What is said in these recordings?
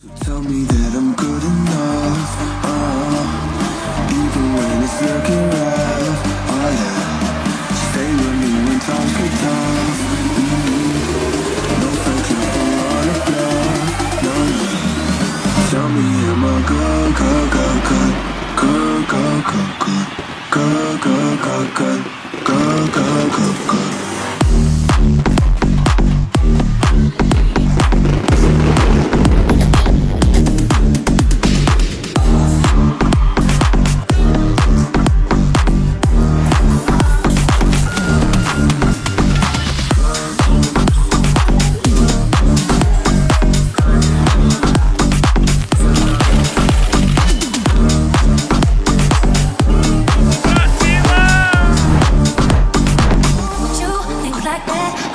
Tell me that I'm good enough, uh, even when it's looking rough, oh yeah. Stay with me when times get tough, mm no fake love all the bluff, no, no. Tell me am I good, good, good, good, good, good, good, good, good, good, good, good, good, good, good, good.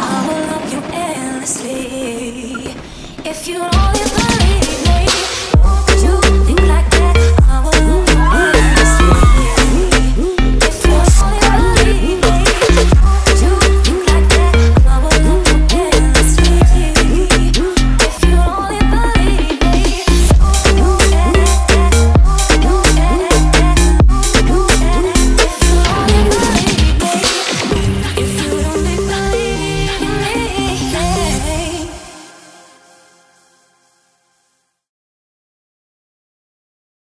I will love you endlessly if you. Only